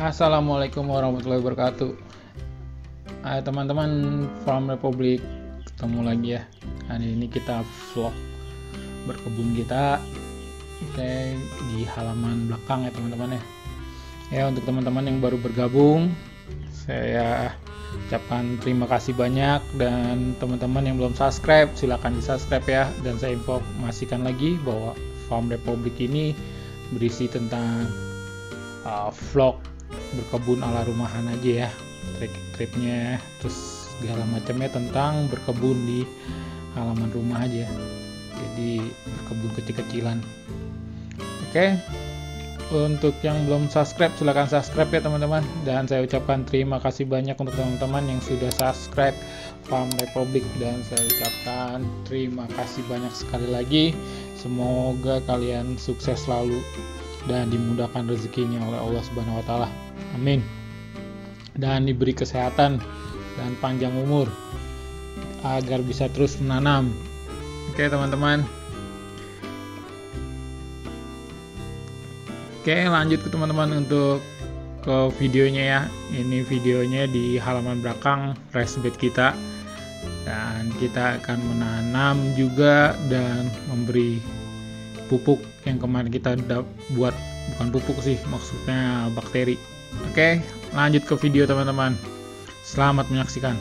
Assalamualaikum warahmatullahi wabarakatuh. Hai teman-teman Farm Republic, ketemu lagi ya. Hari ini kita vlog berkebun kita oke di halaman belakang ya teman-teman ya. Ya untuk teman-teman yang baru bergabung, saya ucapkan terima kasih banyak dan teman-teman yang belum subscribe silahkan di subscribe ya dan saya informasikan lagi bahwa Farm Republic ini berisi tentang uh, vlog berkebun ala rumahan aja ya trip-tripnya terus segala macamnya tentang berkebun di halaman rumah aja. Jadi berkebun kecil-kecilan. Oke untuk yang belum subscribe silahkan subscribe ya teman-teman. Dan saya ucapkan terima kasih banyak untuk teman-teman yang sudah subscribe Farm Republic. Dan saya ucapkan terima kasih banyak sekali lagi. Semoga kalian sukses selalu dan dimudahkan rezekinya oleh Allah Subhanahu wa taala. Amin. Dan diberi kesehatan dan panjang umur agar bisa terus menanam. Oke, teman-teman. Oke, lanjut ke teman-teman untuk ke videonya ya. Ini videonya di halaman belakang raised bed kita. Dan kita akan menanam juga dan memberi pupuk yang kemarin kita udah buat bukan pupuk sih maksudnya bakteri. Oke lanjut ke video teman-teman. Selamat menyaksikan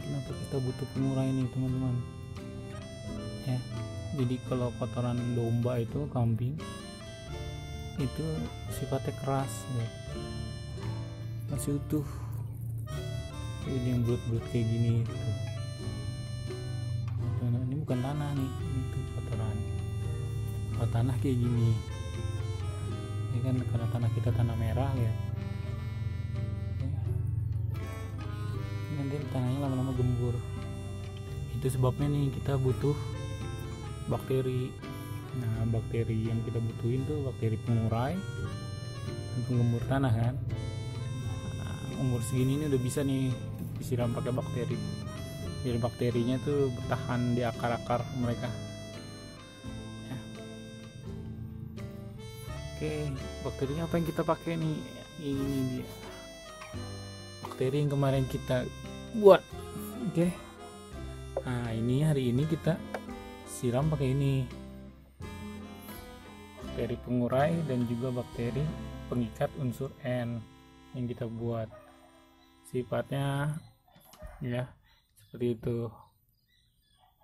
kenapa kita butuh pengurai nih teman-teman ya jadi kalau kotoran domba itu kambing itu sifatnya keras ya. masih utuh jadi yang bulat-bulat kayak gini gitu. Nah, ini bukan tanah nih itu kotoran kalau tanah kayak gini ini kan karena tanah kita tanah merah ya. Tanahnya lama-lama gembur. Itu sebabnya nih kita butuh bakteri. Nah bakteri yang kita butuhin tuh bakteri pengurai dan penggembur tanah kan? Nah, umur segini ini udah bisa nih disiram pakai bakteri. Biar bakterinya tuh bertahan di akar-akar mereka. Ya. oke bakterinya apa yang kita pakai nih? Ini dia. Bakteri yang kemarin kita buat. Oke. Nah ini hari ini kita siram pakai ini. Bakteri pengurai dan juga bakteri pengikat unsur N yang kita buat. Sifatnya ya seperti itu.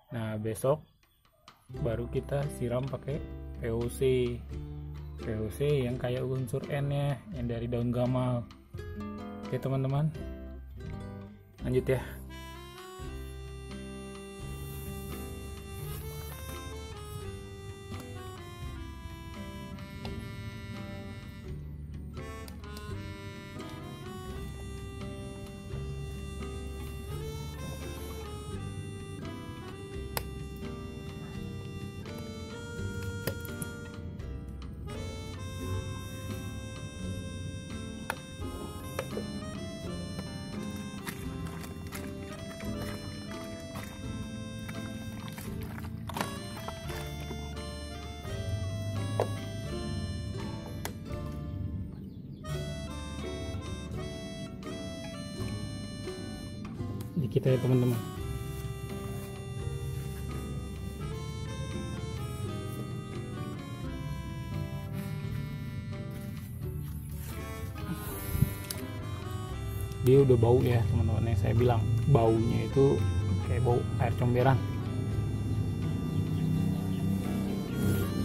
Nah besok baru kita siram pakai POC POC yang kayak unsur N nya yang dari daun gamal. Oke teman-teman lanjut ya kita ya teman-teman. Dia udah bau ya teman-teman yang saya bilang. Baunya itu kayak bau air comberan.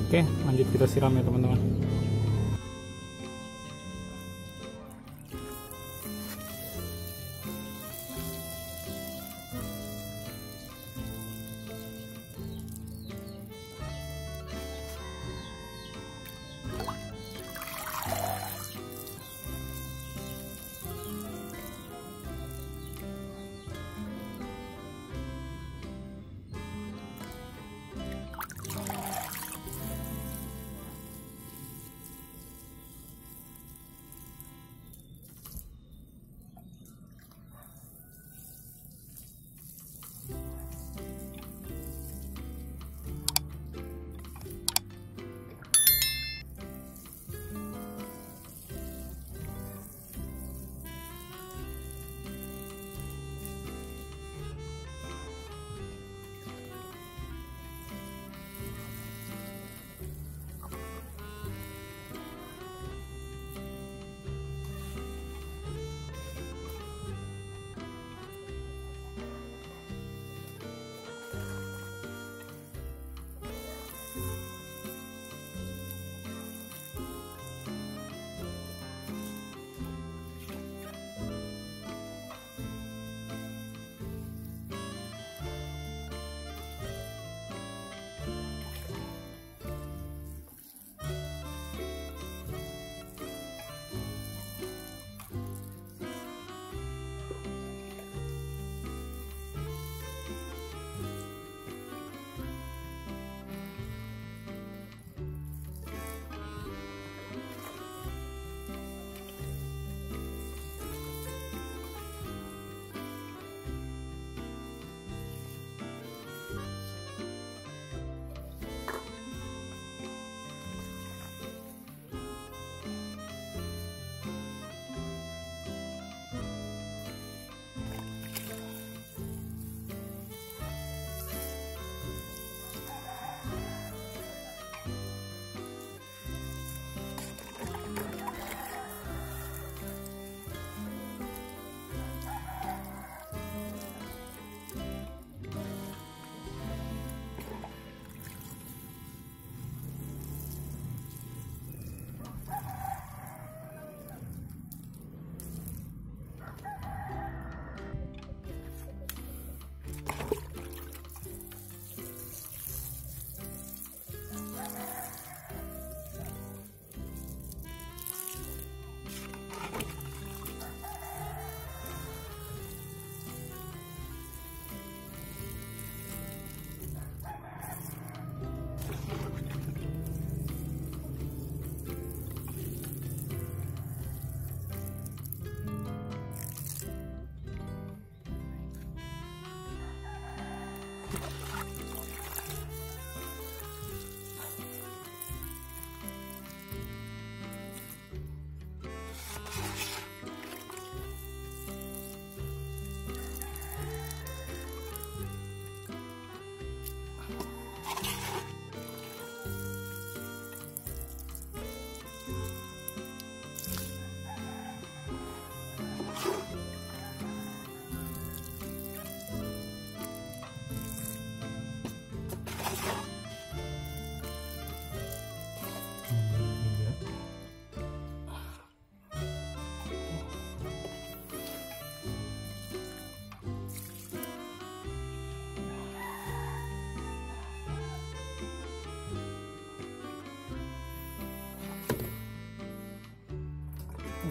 Oke lanjut kita siram ya teman-teman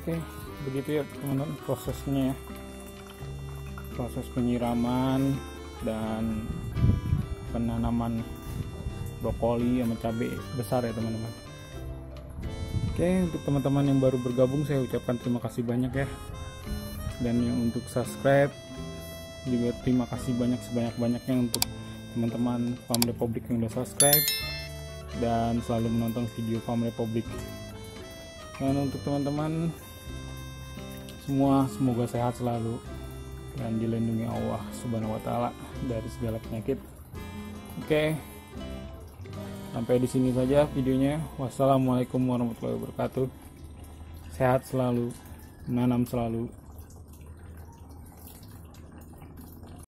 Oke, begitu ya teman-teman prosesnya ya. Proses penyiraman dan penanaman brokoli sama cabai besar ya teman-teman. Oke, untuk teman-teman yang baru bergabung saya ucapkan terima kasih banyak ya. Dan yang untuk subscribe juga terima kasih banyak sebanyak-banyaknya untuk teman-teman Farm Republic yang udah subscribe dan selalu menonton video Farm Republic dan untuk teman-teman semua semoga sehat selalu dan dilindungi Allah Subhanahu wa taala dari segala penyakit. Oke. Sampai di sini saja videonya. Wassalamualaikum warahmatullahi wabarakatuh. Sehat selalu, menanam selalu.